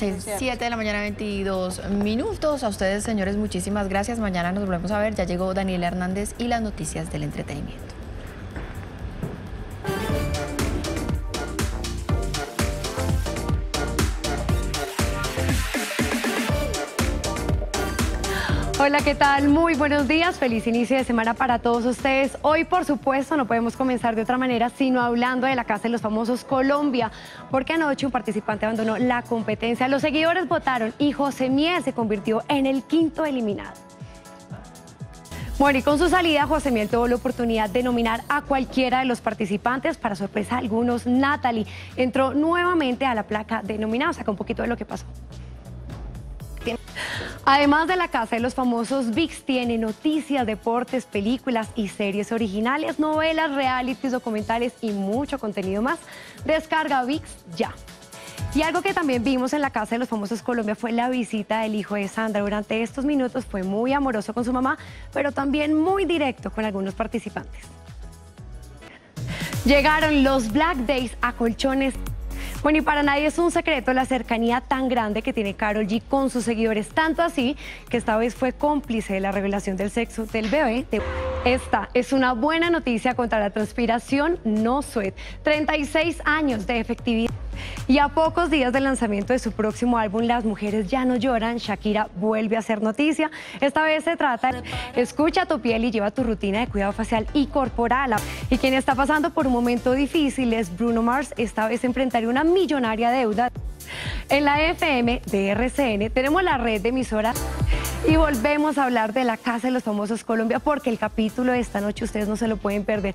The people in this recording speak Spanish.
7 de la mañana, 22 minutos. A ustedes, señores, muchísimas gracias. Mañana nos volvemos a ver. Ya llegó Daniela Hernández y las noticias del entretenimiento. Hola, ¿qué tal? Muy buenos días, feliz inicio de semana para todos ustedes. Hoy, por supuesto, no podemos comenzar de otra manera sino hablando de la Casa de los Famosos Colombia, porque anoche un participante abandonó la competencia. Los seguidores votaron y José Miel se convirtió en el quinto eliminado. Bueno, y con su salida, José Miel tuvo la oportunidad de nominar a cualquiera de los participantes. Para sorpresa de algunos, Natalie entró nuevamente a la placa de nominados. Saca un poquito de lo que pasó. Además de la Casa de los Famosos, VIX tiene noticias, deportes, películas y series originales, novelas, realities, documentales y mucho contenido más. Descarga VIX ya. Y algo que también vimos en la Casa de los Famosos Colombia fue la visita del hijo de Sandra. Durante estos minutos fue muy amoroso con su mamá, pero también muy directo con algunos participantes. Llegaron los Black Days a colchones bueno, y para nadie es un secreto la cercanía tan grande que tiene Carol G con sus seguidores, tanto así que esta vez fue cómplice de la revelación del sexo del bebé. Esta es una buena noticia contra la transpiración no sweat. 36 años de efectividad. Y a pocos días del lanzamiento de su próximo álbum, Las Mujeres Ya No Lloran, Shakira vuelve a hacer noticia. Esta vez se trata de Escucha tu piel y lleva tu rutina de cuidado facial y corporal. Y quien está pasando por un momento difícil es Bruno Mars. Esta vez enfrentaría una millonaria deuda. En la FM de RCN tenemos la red de emisoras y volvemos a hablar de la Casa de los Famosos Colombia porque el capítulo de esta noche ustedes no se lo pueden perder.